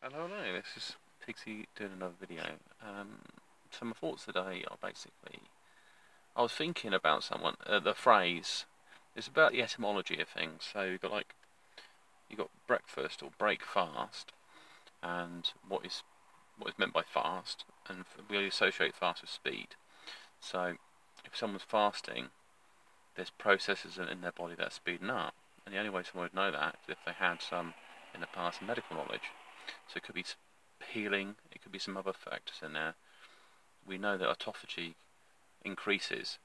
Hello, hello, this is Piggsy doing another video. Um, so my thoughts today are basically, I was thinking about someone, uh, the phrase, it's about the etymology of things. So you've got like, you've got breakfast or break fast, and what is what is meant by fast, and we associate fast with speed. So if someone's fasting, there's processes in their body that are speeding up, and the only way someone would know that is if they had some in the past medical knowledge. So it could be healing, it could be some other factors in there. We know that autophagy increases.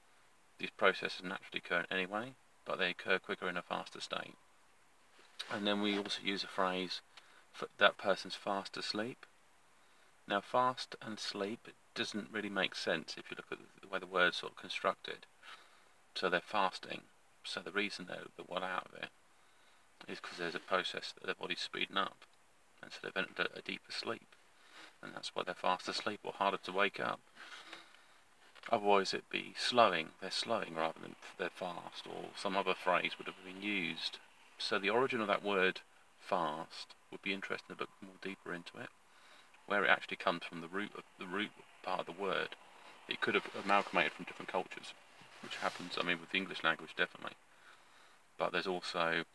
These processes naturally occur anyway, but they occur quicker in a faster state. And then we also use a phrase for that person's fast asleep. Now fast and sleep doesn't really make sense if you look at the way the word's sort of constructed. So they're fasting. So the reason they're well out of it is because there's a process that their body's speeding up and so they've entered a, deeper sleep. And that's why they're fast asleep or harder to wake up. Otherwise it'd be slowing, they're slowing rather than they're fast, or some other phrase would have been used. So the origin of that word fast would be interesting to look more deeper into it. Where it actually comes from the root of the root part of the word. It could have amalgamated from different cultures, which happens I mean with the English language definitely. But there's also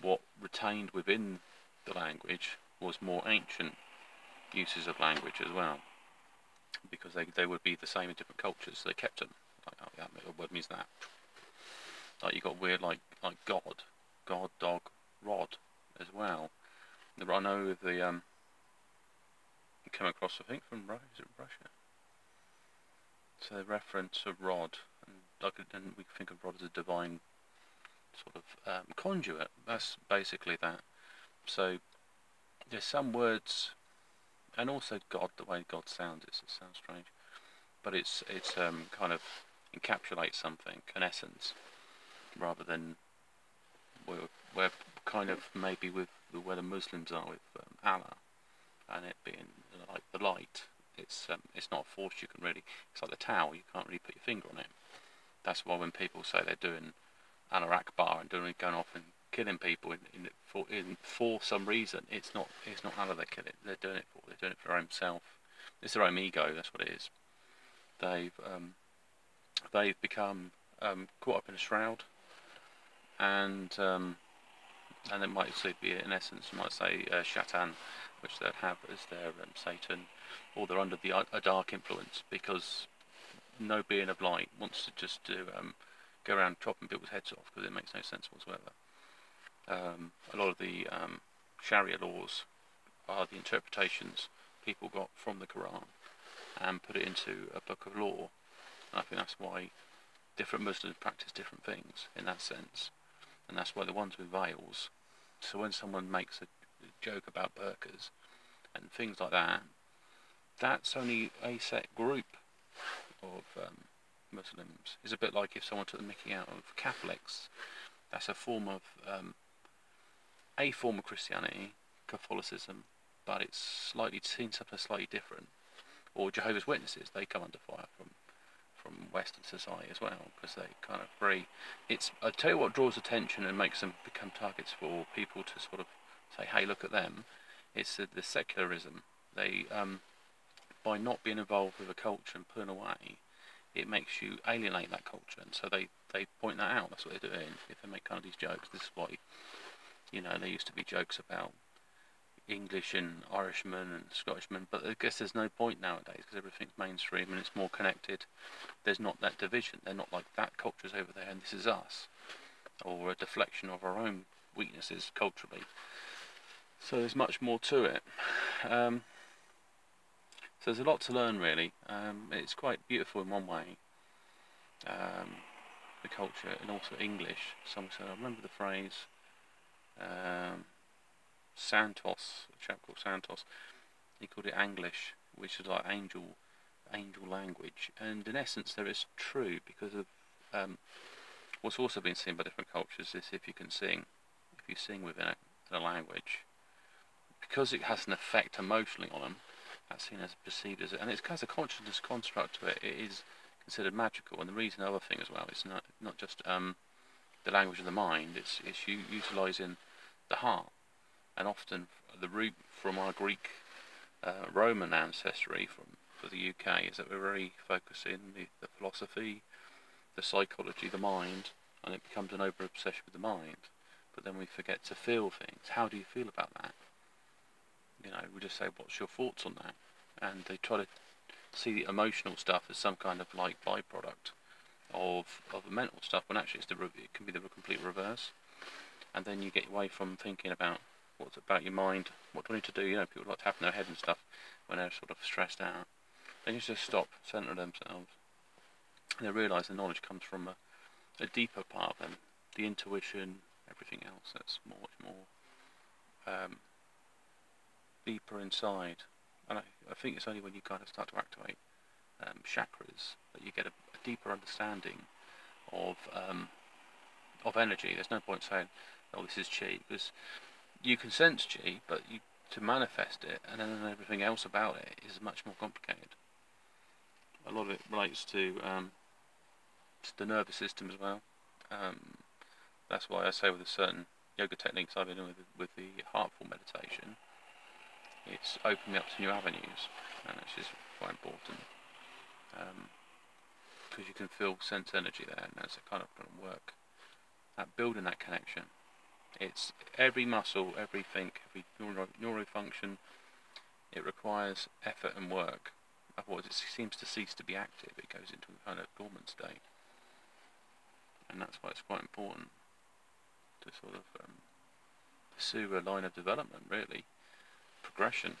what retained within the language was more ancient uses of language as well, because they, they would be the same in different cultures. So they kept them. Like, oh, yeah, word means that. Like you got weird like like God, God, dog, rod, as well. I know the um, come across I think from is it Russia. So the reference of rod, and, and we think of rod as a divine sort of um, conduit. That's basically that. So there's some words, and also God, the way God sounds, it sounds strange, but it's it's um, kind of encapsulates something, an essence, rather than where, where kind of maybe with where the Muslims are with um, Allah, and it being like the light. It's um, it's not a force you can really. It's like the Tao. You can't really put your finger on it. That's why when people say they're doing Allah Akbar and doing going off and killing people in, in for in for some reason. It's not it's not Allah they're killing. They're doing it for. They're doing it for their own self. It's their own ego. That's what it is. They've um, they've become um, caught up in a shroud, and um, and it might be in essence you might say uh, Shaitan, which they'd have as their um, Satan, or they're under the a dark influence because no being of light wants to just do um, go around chopping people's heads off because it makes no sense whatsoever um, a lot of the um, Sharia laws are the interpretations people got from the Quran and put it into a book of law. And I think that's why different Muslims practice different things in that sense. And that's why the ones with veils. So when someone makes a joke about burqas and things like that, that's only a set group of um, Muslims. It's a bit like if someone took the mickey out of Catholics. That's a form of um, a form of Christianity, Catholicism, but it's slightly seen something slightly different. Or Jehovah's Witnesses, they come under fire from from Western society as well because they kind of free. It's I tell you what draws attention and makes them become targets for people to sort of say, hey, look at them. It's the, the secularism. They um, by not being involved with a culture and pulling away, it makes you alienate that culture, and so they they point that out. That's what they're doing. If they make kind of these jokes, this is why you know, there used to be jokes about English and Irishmen and Scottishmen, but I guess there's no point nowadays because everything's mainstream and it's more connected. There's not that division. They're not like that culture's over there and this is us, or a deflection of our own weaknesses culturally. So there's much more to it. Um, so there's a lot to learn really. Um, it's quite beautiful in one way, um, the culture, and also English. Some say, I remember the phrase um, Santos, a chap called Santos, he called it Anglish, which is like angel, angel language. And in essence, there is true because of um, what's also been seen by different cultures is if you can sing, if you sing within a, a language, because it has an effect emotionally on them, that's seen as perceived as, and it's has a consciousness construct to it. It is considered magical, and the reason, other thing as well, it's not not just um, the language of the mind. It's it's utilising the heart and often the root from our Greek uh, Roman ancestry from for the UK is that we're very focused in the, the philosophy, the psychology, the mind, and it becomes an over obsession with the mind. But then we forget to feel things. How do you feel about that? You know, we just say, "What's your thoughts on that?" And they try to see the emotional stuff as some kind of like byproduct of of the mental stuff, when actually it's the it can be the complete reverse. And then you get away from thinking about what's about your mind, what do I need to do? You know, people like tapping their head and stuff when they're sort of stressed out. They just stop, centre themselves, and they realise the knowledge comes from a, a deeper part of them, the intuition, everything else that's much more um, deeper inside. And I, I, think it's only when you kind of start to activate um, chakras that you get a, a deeper understanding of um, of energy. There's no point saying, "Oh, this is chi," because you can sense chi, but you to manifest it, and then everything else about it is much more complicated. A lot of it relates to, um, to the nervous system as well. Um, that's why I say with a certain yoga techniques I've been doing with, with the heartful meditation, it's opened me up to new avenues, and it's just quite important. because um, you can feel sense energy there, and that's a kind of going to work at building that connection. It's every muscle, everything, every neuro, neuro function. It requires effort and work. Otherwise, it seems to cease to be active. It goes into a kind of dormant state, and that's why it's quite important to sort of um, pursue a line of development. Really, progression.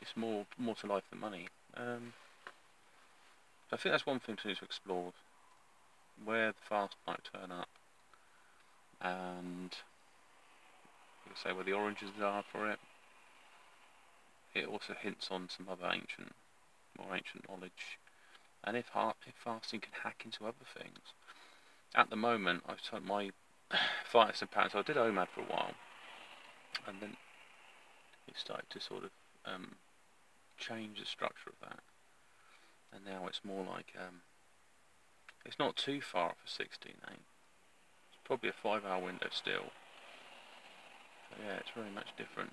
It's more more to life than money. Um, I think that's one thing to, to explore. Where the fast might turn up, and say where the oranges are for it. It also hints on some other ancient, more ancient knowledge, and if, if fasting can hack into other things. At the moment, I've taught my fighters and patterns. I did OMAD for a while, and then it started to sort of um, change the structure of that, and now it's more like um, it's not too far for 16 8. It's probably a five hour window still yeah, it's very much different.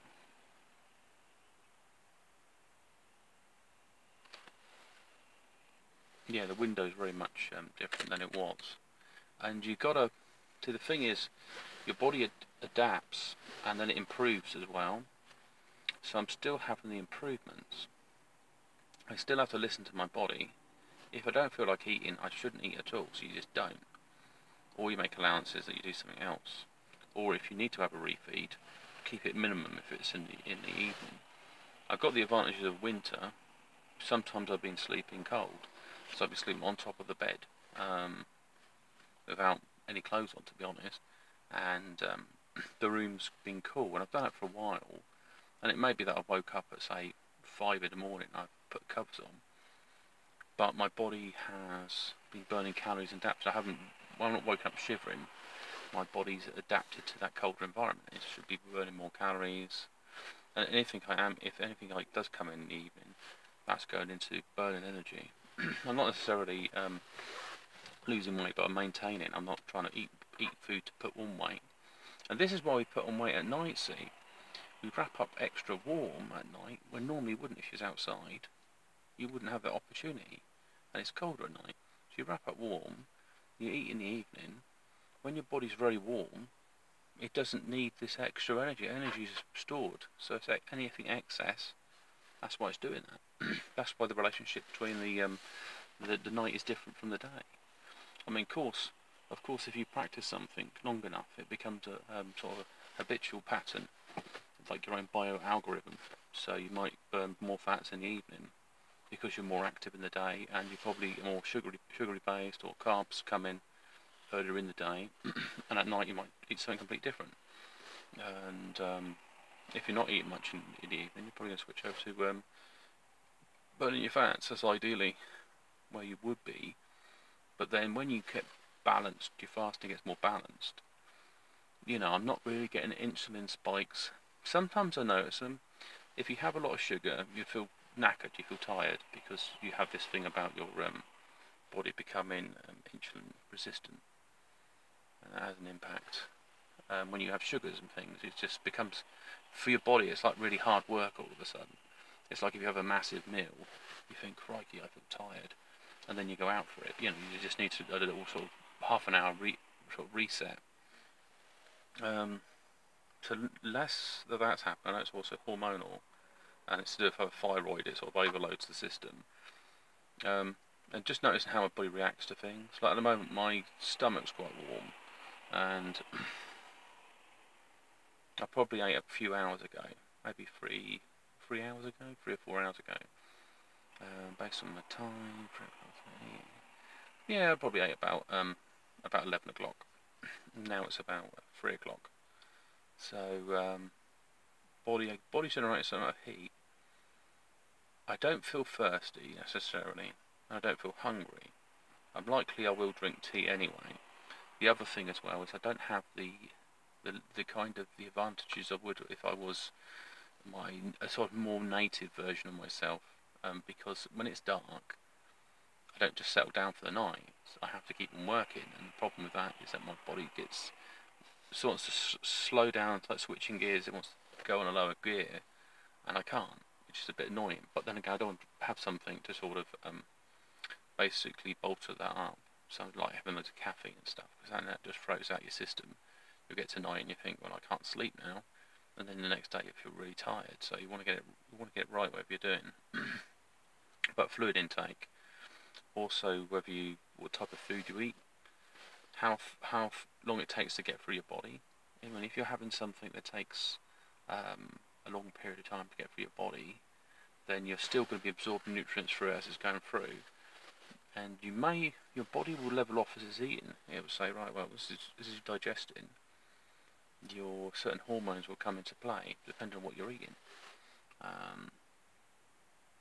Yeah, the window's very much um, different than it was. And you've got to, see the thing is, your body ad adapts and then it improves as well. So I'm still having the improvements. I still have to listen to my body. If I don't feel like eating, I shouldn't eat at all, so you just don't. Or you make allowances that you do something else or if you need to have a refeed, keep it minimum if it's in the, in the evening. I've got the advantages of winter. Sometimes I've been sleeping cold, so I've been sleeping on top of the bed um, without any clothes on, to be honest. And um, the room's been cool, and I've done it for a while. And it may be that I woke up at say five in the morning. And I've put covers on, but my body has been burning calories and adapted. I haven't. Well, I'm not woken up shivering my body's adapted to that colder environment. It should be burning more calories. And anything I am, if anything like does come in the evening, that's going into burning energy. I'm not necessarily um, losing weight, but I'm maintaining. I'm not trying to eat eat food to put on weight. And this is why we put on weight at night. See, we wrap up extra warm at night when normally you wouldn't if you're outside. You wouldn't have that opportunity, and it's colder at night. So you wrap up warm. You eat in the evening, when your body's very warm, it doesn't need this extra energy. Energy is stored. So if anything excess, that's why it's doing that. that's why the relationship between the, um, the the night is different from the day. I mean, of course, of course, if you practice something long enough, it becomes a um, sort of a habitual pattern, like your own bioalgorithm. So you might burn more fats in the evening because you're more active in the day, and you're probably more sugary, sugary based, or carbs come in earlier in the day, and at night you might eat something completely different. And um, if you're not eating much in, in, the evening, you're probably going to switch over to um, burning your fats. That's ideally where you would be. But then when you get balanced, your fasting gets more balanced. You know, I'm not really getting insulin spikes. Sometimes I notice them. If you have a lot of sugar, you feel knackered, you feel tired because you have this thing about your um, body becoming um, insulin resistant and that has an impact. um, when you have sugars and things. It just becomes, for your body, it's like really hard work all of a sudden. It's like if you have a massive meal, you think, crikey, I feel tired, and then you go out for it. You know, you just need to a little sort of half an hour re, sort of reset. Um, to less that that's happening, it's also hormonal, and do with a thyroid. It sort of overloads the system. Um, and just noticing how my body reacts to things. Like at the moment, my stomach's quite warm, and I probably ate a few hours ago, maybe three, three hours ago, three or four hours ago. Um, based on the time, yeah, I probably ate about um, about eleven o'clock. Now it's about three o'clock. So um, body body generates a lot of heat. I don't feel thirsty necessarily. I don't feel hungry. I'm likely I will drink tea anyway. The other thing as well is I don't have the the, the kind of the advantages I would if I was my a sort of more native version of myself. Um, because when it's dark, I don't just settle down for the night. I have to keep on working, and the problem with that is that my body gets of to slow down, like switching gears. It wants to go on a lower gear, and I can't, which is a bit annoying. But then again, I don't have something to sort of um, basically bolster that up. So like having loads of caffeine and stuff, because that just throws out your system. You get to night and you think, well, I can't sleep now, and then the next day you feel really tired. So you want to get it, you want to get right whatever you're doing. but fluid intake, also whether you what type of food you eat, how how long it takes to get through your body. I mean, if you're having something that takes um, a long period of time to get through your body, then you're still going to be absorbing nutrients through as it's going through and you may your body will level off as it's eating. It will say, right, well, this is this is digesting. Your certain hormones will come into play depending on what you're eating. Um,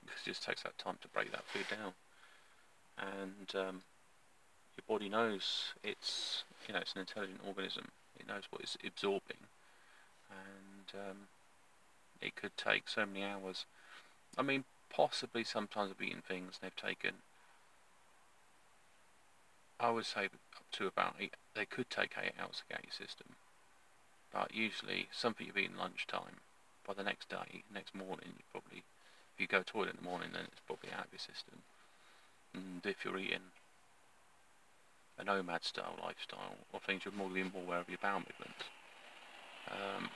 because it just takes that time to break that food down, and um, your body knows it's you know it's an intelligent organism. It knows what it's absorbing, and um, it could take so many hours. I mean, possibly sometimes I've eaten things and they've taken I would say up to about eight, they could take eight hours to get your system. But usually, something you've eaten lunchtime, by the next day, next morning, you probably, if you go to toilet in the morning, then it's probably out of your system. And if you're eating an OMAD style lifestyle, or things you're more, more aware of your bowel movements. Um,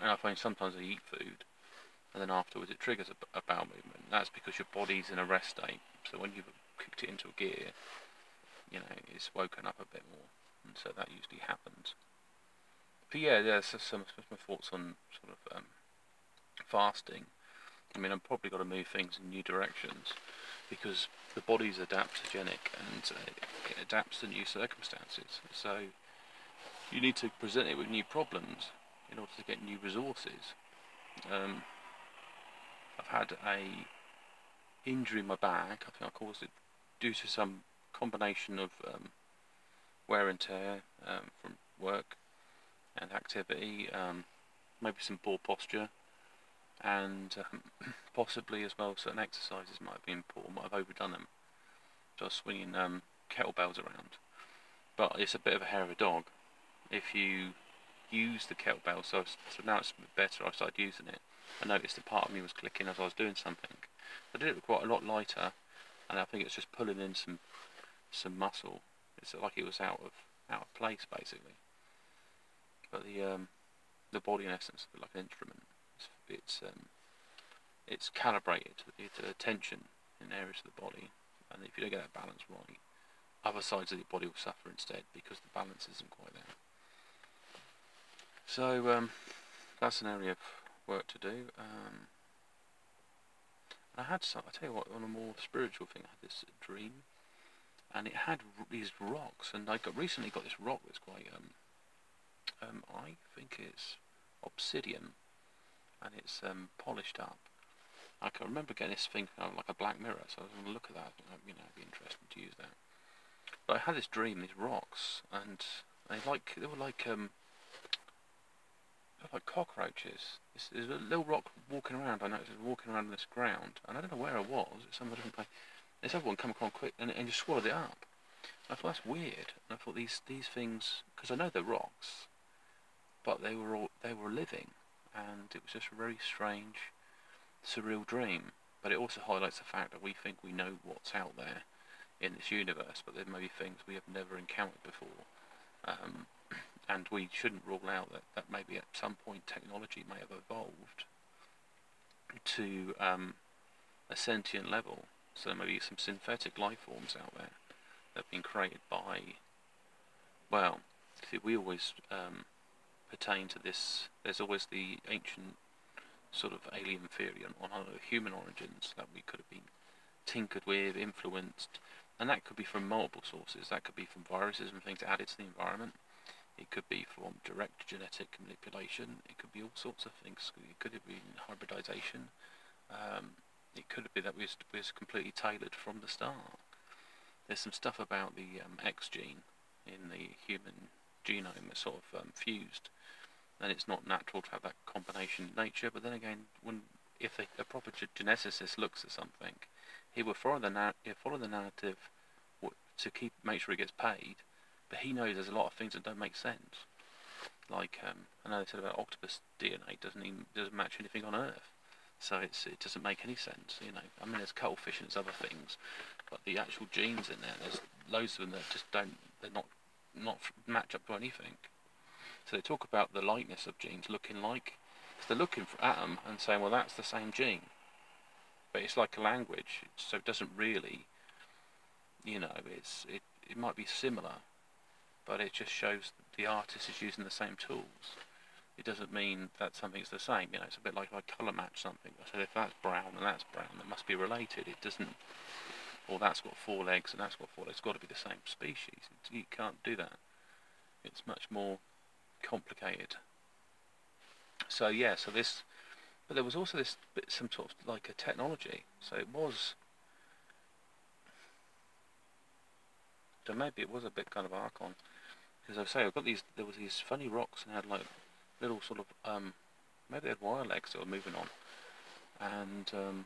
and I find sometimes I eat food, and then afterwards it triggers a, a bowel movement. That's because your body's in a rest state. So when you've kicked it into a gear, you know, it's woken up a bit more, and so that usually happens. But yeah, there's some, some thoughts on sort of um, fasting. I mean, I've probably got to move things in new directions because the body's adaptogenic and uh, it adapts to new circumstances. So you need to present it with new problems in order to get new resources. Um, I've had a injury in my back. I think I caused it due to some combination of um, wear and tear um, from work and activity, um, maybe some poor posture, and um, possibly as well certain exercises might have been have overdone them. Just swinging um, kettlebells around, but it's a bit of a hair of a dog. If you use the kettlebell, so, so now it's better. I started using it. I noticed a part of me was clicking as I was doing something. I did it quite a lot lighter, and I think it's just pulling in some some muscle. It's like it was out of out of place basically. But the um, the body in essence is like an instrument. It's it's, um, it's calibrated to the, tension in areas of the body, and if you don't get that balance right, other sides of the body will suffer instead because the balance isn't quite there. So um, that's an area of work to do. Um, I had some. I tell you what, on a more spiritual thing, I had this dream and it had these rocks, and I got recently got this rock that's quite, um, um, I think it's obsidian, and it's um, polished up. I can remember getting this thing uh, like a black mirror, so I was going to look at that. You know, it'd be interesting to use that. But I had this dream, these rocks, and they like they were like um, like cockroaches. There's a little rock walking around. I noticed it was walking around this ground, and I don't know where it was. It's some different place this other one come along quick and, and just swallowed it up. I thought that's weird. And I thought these these things, because I know they're rocks, but they were all they were living, and it was just a very strange, surreal dream. But it also highlights the fact that we think we know what's out there in this universe, but there may be things we have never encountered before. Um, and we shouldn't rule out that, that maybe at some point technology may have evolved to um, a sentient level. So there may be some synthetic life forms out there that have been created by, well, see, we always um, pertain to this, there's always the ancient sort of alien theory on, on human origins that we could have been tinkered with, influenced, and that could be from multiple sources. That could be from viruses and things added to the environment. It could be from direct genetic manipulation. It could be all sorts of things. It could have been hybridization. Um, it could been that we was, was completely tailored from the start. There's some stuff about the um, X gene in the human genome that's sort of um, fused, and it's not natural to have that combination in nature. But then again, when if a, a proper geneticist looks at something, he will follow the follow the narrative to keep make sure he gets paid, but he knows there's a lot of things that don't make sense. Like um, I know they said about octopus DNA doesn't even doesn't match anything on Earth, so it's it doesn't make any sense. You know, I mean there's cuttlefish and there's other things, but the actual genes in there, there's loads of them that just don't they're not not match up to anything. So they talk about the likeness of genes looking like. So they're looking for, at them and saying, well, that's the same gene but it's like a language, so it doesn't really, you know, it's it, it might be similar, but it just shows the artist is using the same tools. It doesn't mean that something's the same, you know, it's a bit like if I colour match something. So if that's brown and that's brown, it must be related. It doesn't, or that's got four legs and that's got four legs. It's got to be the same species. you can't do that. It's much more complicated. So yeah, so this but there was also this bit, some sort of like a technology. So it was. So maybe it was a bit kind of Archon, because I say I've got these. There was these funny rocks and had like little sort of um, maybe they had wire legs that were moving on, and um,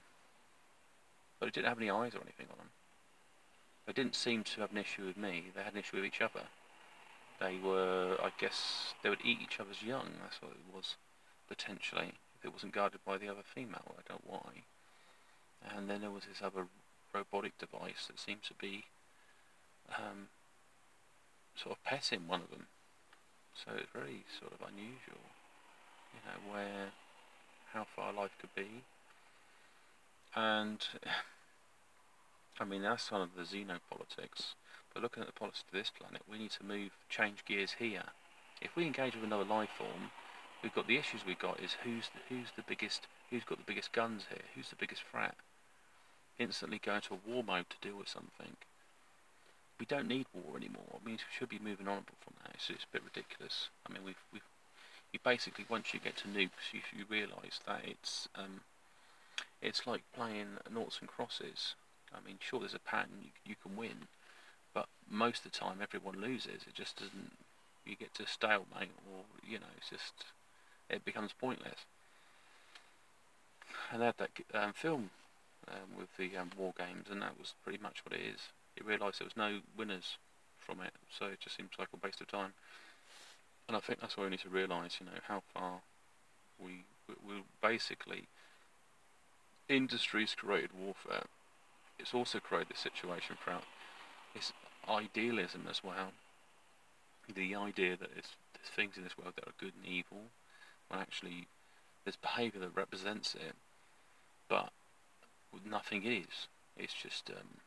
but it didn't have any eyes or anything on them. They didn't seem to have an issue with me. They had an issue with each other. They were, I guess, they would eat each other's young. That's what it was, potentially if it wasn't guarded by the other female. I don't know why. And then there was this other robotic device that seemed to be um, sort of petting one of them. So it's very sort of unusual, you know, where how far life could be. And I mean that's one of the xenopolitics. But looking at the politics of this planet, we need to move, change gears here. If we engage with another life form, we've got the issues we've got is who's the, who's the biggest, who's got the biggest guns here, who's the biggest threat. Instantly go into a war mode to deal with something. We don't need war anymore. I mean, we should be moving on from that. It's, it's a bit ridiculous. I mean, we've, we've, you basically once you get to nukes, you, you realise that it's um, it's like playing noughts and crosses. I mean, sure, there's a pattern you, you can win, but most of the time everyone loses. It just doesn't. You get to stalemate, or you know, it's just it becomes pointless. And they had that um, film um, with the um, war games, and that was pretty much what it is. You realise there was no winners from it, so it just seems like a waste of time. And I think that's why we need to realise, you know, how far we we basically industries created warfare. It's also created this situation for it's idealism as well. The idea that there's, there's things in this world that are good and evil, when actually there's behaviour that represents it, but nothing is. It's just um,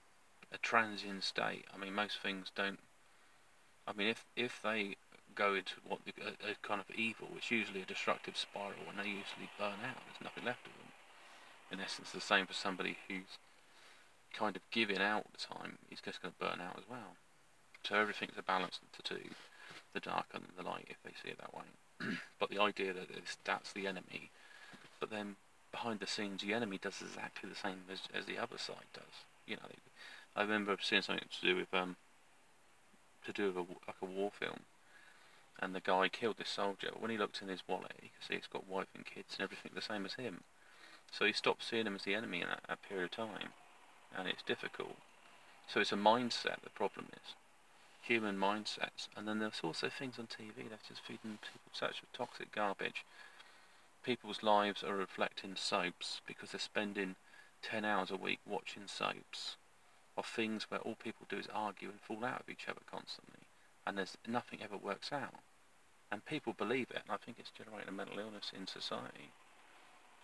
a transient state. I mean, most things don't. I mean, if if they go into what a, a, kind of evil, it's usually a destructive spiral, and they usually burn out. There's nothing left of them. In essence, the same for somebody who's kind of giving out the time. He's just going to burn out as well. So everything's a balance of the two, the dark and the light, if they see it that way. but the idea that that's the enemy, but then behind the scenes the enemy does exactly the same as, as the other side does. You know, I remember seeing something to do with um to do with a, like a war film, and the guy killed this soldier. But when he looked in his wallet, he could see he's got wife and kids and everything the same as him. So he stopped seeing him as the enemy in that, that period of time, and it's difficult. So it's a mindset. The problem is, human mindsets. And then there's also things on TV that's just feeding people such toxic garbage. People's lives are reflecting soaps because they're spending 10 hours a week watching soaps of things where all people do is argue and fall out of each other constantly. And there's nothing ever works out. And people believe it, and I think it's generating a mental illness in society.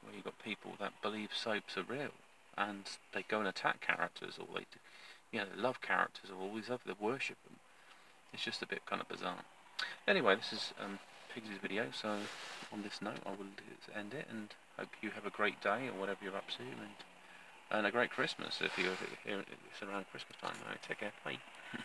Where you've got people that believe soaps are real, and they go and attack characters, or they, you know, love characters, or all these other, they worship them. It's just a bit kind of bizarre. Anyway, this is um, Piggsy's video, so on this note I will end it, and hope you have a great day, or whatever you're up to, and, and a great Christmas if you're here, it's around Christmas time. Right, take care, bye.